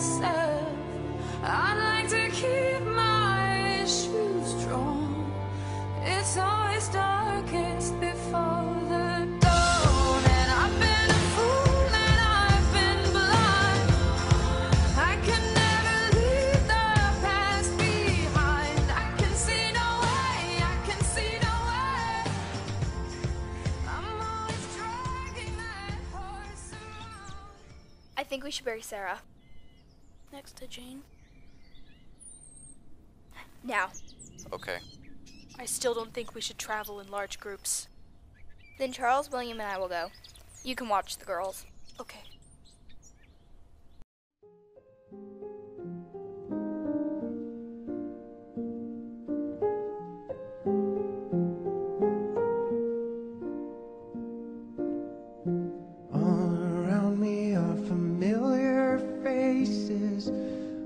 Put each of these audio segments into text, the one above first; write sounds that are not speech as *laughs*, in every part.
myself. I'd like to keep my shoes drawn. It's always darkest before the dawn, and I've been a fool and I've been blind. I can never leave the past behind. I can see no way. I can see no way. I'm always dragging that horse around. I think we should bury Sarah. Next to Jane. Now. Okay. I still don't think we should travel in large groups. Then Charles, William, and I will go. You can watch the girls. Okay.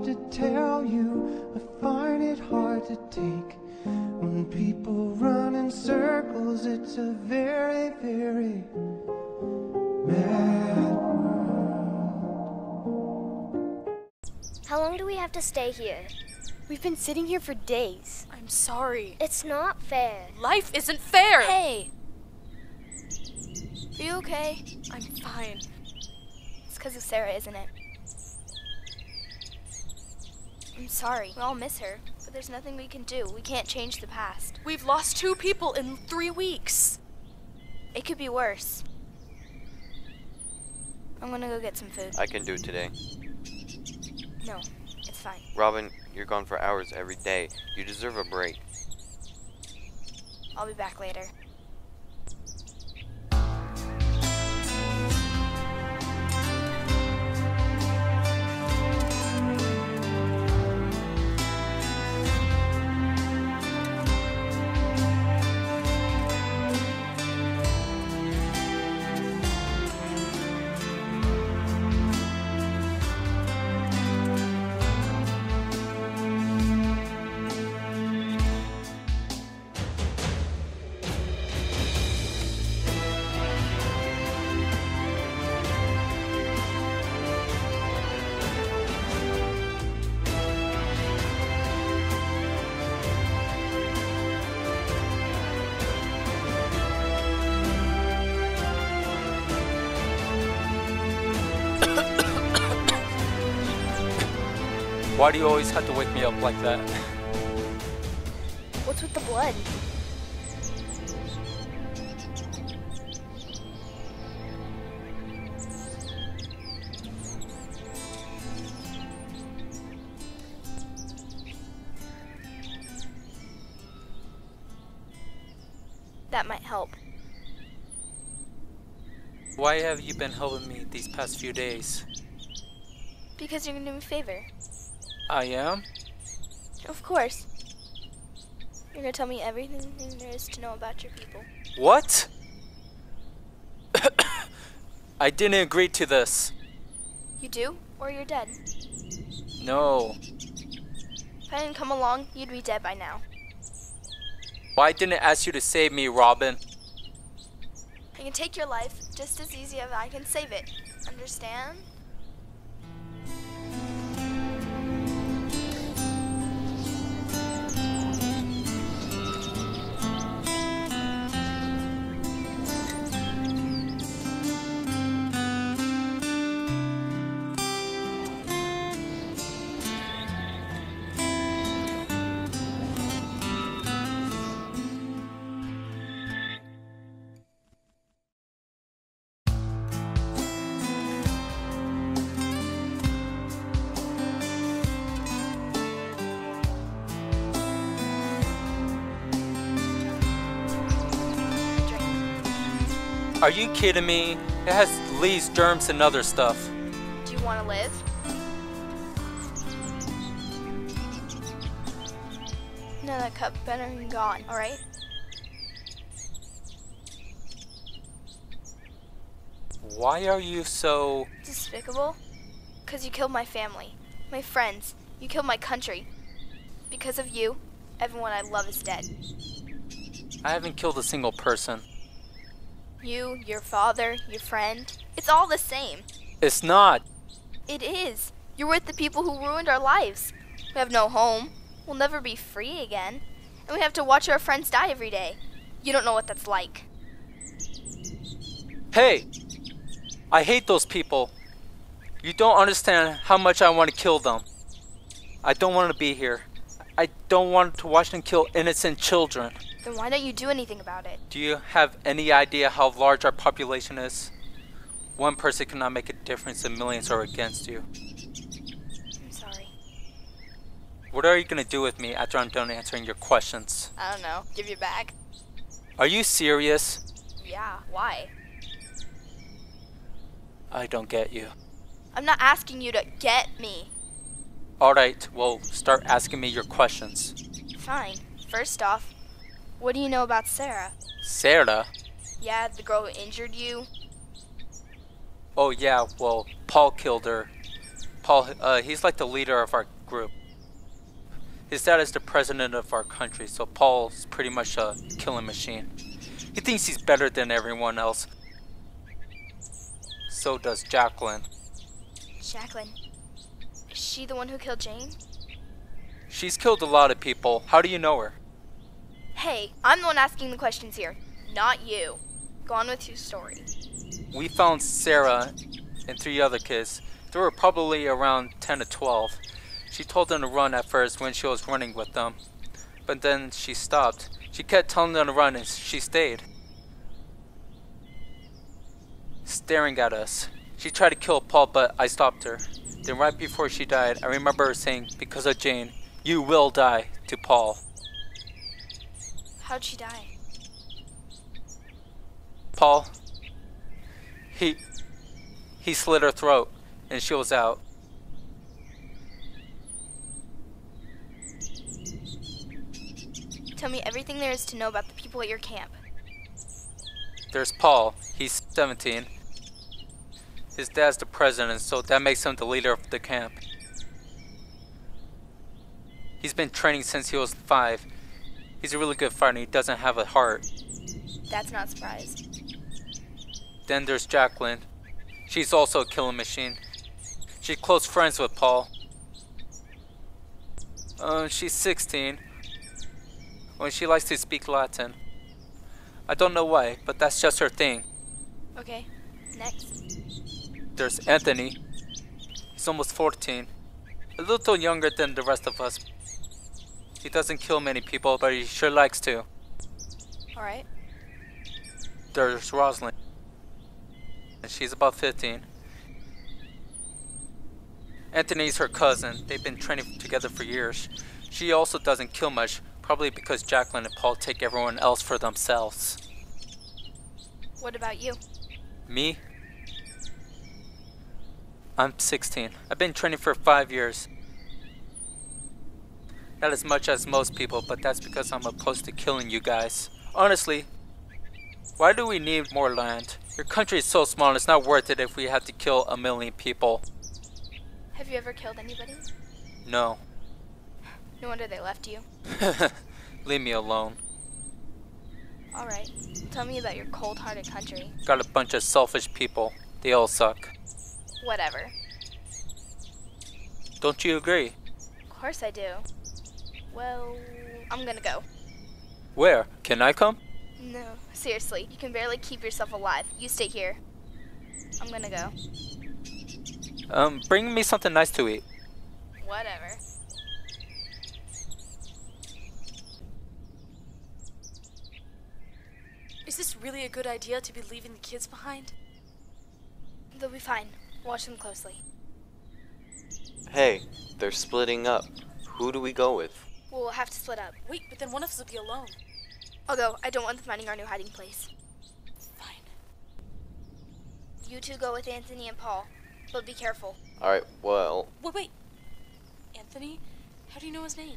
hard to tell you, I find it hard to take. When people run in circles, it's a very, very mad How long do we have to stay here? We've been sitting here for days. I'm sorry. It's not fair. Life isn't fair! Hey! Are you okay? I'm fine. It's because of Sarah, isn't it? I'm sorry. We all miss her, but there's nothing we can do. We can't change the past. We've lost two people in three weeks. It could be worse. I'm gonna go get some food. I can do it today. No, it's fine. Robin, you're gone for hours every day. You deserve a break. I'll be back later. Why do you always have to wake me up like that? What's with the blood? That might help. Why have you been helping me these past few days? Because you're gonna do me a favor. I am? Of course. You're gonna tell me everything there is to know about your people. What? *coughs* I didn't agree to this. You do, or you're dead. No. If I didn't come along, you'd be dead by now. Why didn't I ask you to save me, Robin? I can take your life just as easy as I can save it. Understand? Are you kidding me? It has fleas, germs, and other stuff. Do you want to live? No, that cup better be gone, alright? Why are you so. Despicable? Because you killed my family, my friends, you killed my country. Because of you, everyone I love is dead. I haven't killed a single person. You, your father, your friend, it's all the same. It's not. It is. You're with the people who ruined our lives. We have no home. We'll never be free again. And we have to watch our friends die every day. You don't know what that's like. Hey! I hate those people. You don't understand how much I want to kill them. I don't want to be here. I don't want to watch them kill innocent children. Then why don't you do anything about it? Do you have any idea how large our population is? One person cannot make a difference if millions are against you. I'm sorry. What are you gonna do with me after I'm done answering your questions? I don't know. Give you back. Are you serious? Yeah, why? I don't get you. I'm not asking you to get me. Alright, well, start asking me your questions. Fine. First off, what do you know about Sarah? Sarah? Yeah, the girl who injured you? Oh, yeah, well, Paul killed her. Paul, uh, he's like the leader of our group. His dad is the president of our country, so Paul's pretty much a killing machine. He thinks he's better than everyone else. So does Jacqueline. Jacqueline. Is she the one who killed Jane? She's killed a lot of people. How do you know her? Hey, I'm the one asking the questions here, not you. Go on with your story. We found Sarah and three other kids. They were probably around 10 to 12. She told them to run at first when she was running with them, but then she stopped. She kept telling them to run and she stayed. Staring at us. She tried to kill Paul, but I stopped her. Then, right before she died, I remember her saying, Because of Jane, you will die to Paul. How'd she die? Paul, he, he slit her throat and she was out. Tell me everything there is to know about the people at your camp. There's Paul, he's 17. His dad's the president, so that makes him the leader of the camp. He's been training since he was five. He's a really good fighter, he doesn't have a heart. That's not a surprise. Then there's Jacqueline. She's also a killing machine. She's close friends with Paul. Uh, she's 16. When she likes to speak Latin. I don't know why, but that's just her thing. Okay, next. There's Anthony. He's almost 14. A little younger than the rest of us. He doesn't kill many people, but he sure likes to. Alright. There's Rosalind. And she's about 15. Anthony's her cousin. They've been training together for years. She also doesn't kill much, probably because Jacqueline and Paul take everyone else for themselves. What about you? Me? I'm 16. I've been training for five years. Not as much as most people, but that's because I'm opposed to killing you guys. Honestly, why do we need more land? Your country is so small and it's not worth it if we have to kill a million people. Have you ever killed anybody? No. No wonder they left you. *laughs* Leave me alone. Alright. Tell me about your cold hearted country. Got a bunch of selfish people. They all suck. Whatever. Don't you agree? Of course I do. Well, I'm gonna go. Where? Can I come? No, seriously, you can barely keep yourself alive. You stay here. I'm gonna go. Um, bring me something nice to eat. Whatever. Is this really a good idea to be leaving the kids behind? They'll be fine. Watch them closely. Hey, they're splitting up. Who do we go with? We'll have to split up. Wait, but then one of us will be alone. I'll go. I don't want them finding our new hiding place. Fine. You two go with Anthony and Paul, but be careful. Alright, well, Wait, wait. Anthony? How do you know his name?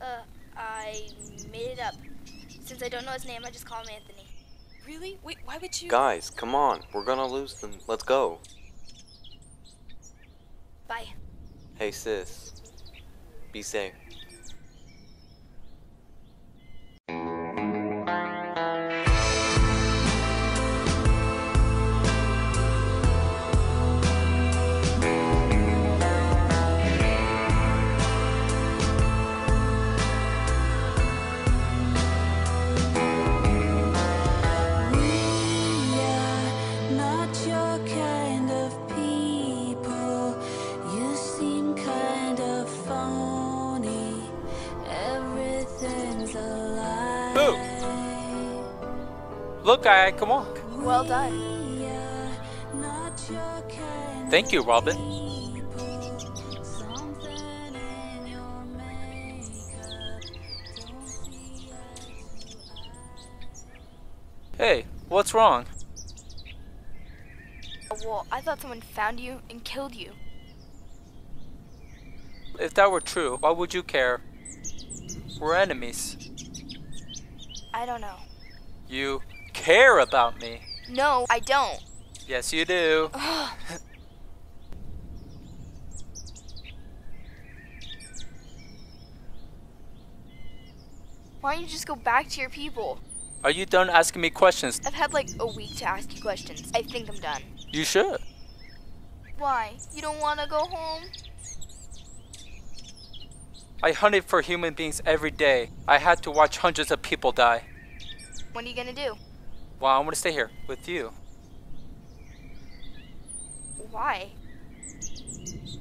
Uh, I made it up. Since I don't know his name, I just call him Anthony. Really? Wait, why would you? guys, come on. We're gonna lose them. Let's go. Bye. Hey, sis. Be safe. Look, I, can walk. Well done. Not your kind Thank you, Robin. people. Something in your makeup. Don't see eye to eye. Hey, what's wrong? Well, I thought someone found you and killed you. If that were true, why would you care? We're enemies. I don't know. You care about me. No, I don't. Yes, you do. *sighs* Why don't you just go back to your people? Are you done asking me questions? I've had like a week to ask you questions. I think I'm done. You should. Why? You don't want to go home? I hunted for human beings every day. I had to watch hundreds of people die. What are you gonna do? Well, I'm gonna stay here with you. Why?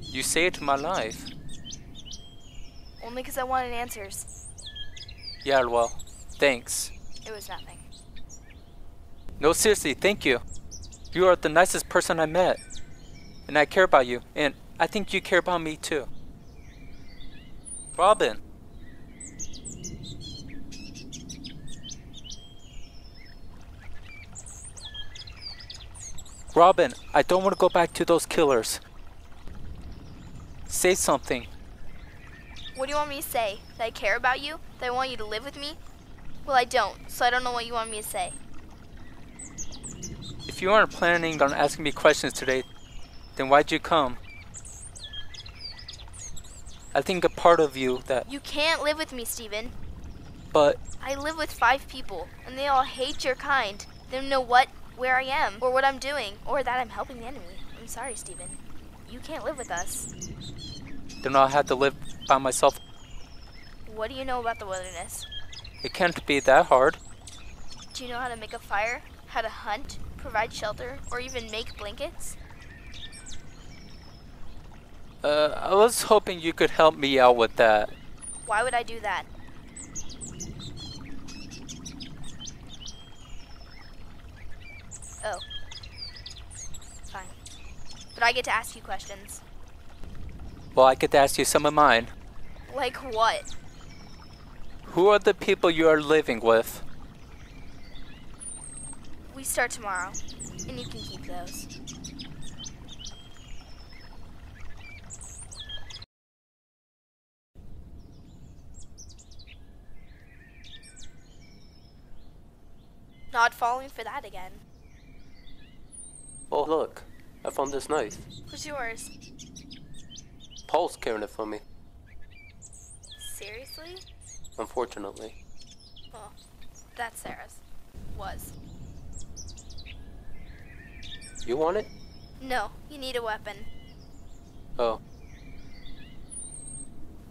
You saved my life. Only because I wanted answers. Yeah, well, thanks. It was nothing. No, seriously, thank you. You are the nicest person I met. And I care about you, and I think you care about me too. Robin. Robin, I don't want to go back to those killers. Say something. What do you want me to say? That I care about you? That I want you to live with me? Well, I don't, so I don't know what you want me to say. If you aren't planning on asking me questions today, then why'd you come? I think a part of you that, You can't live with me, Steven. but I live with five people, and they all hate your kind. They don't know what, where I am, or what I'm doing, or that I'm helping the enemy. I'm sorry, Steven. You can't live with us. then I'll have to live by myself. What do you know about the wilderness? It can't be that hard. Do you know how to make a fire? How to hunt? Provide shelter? Or even make blankets? Uh, I was hoping you could help me out with that. Why would I do that? Oh. Fine. But I get to ask you questions. Well, I get to ask you some of mine. Like what? Who are the people you are living with? We start tomorrow, and you can keep those. Not falling for that again. Oh, look. I found this knife. What's yours? Paul's carrying it for me, Seriously? unfortunately. Well, that's Sarah's. Was. You want it? No, you need a weapon. Oh.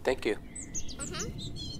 Thank you. Mm-hmm.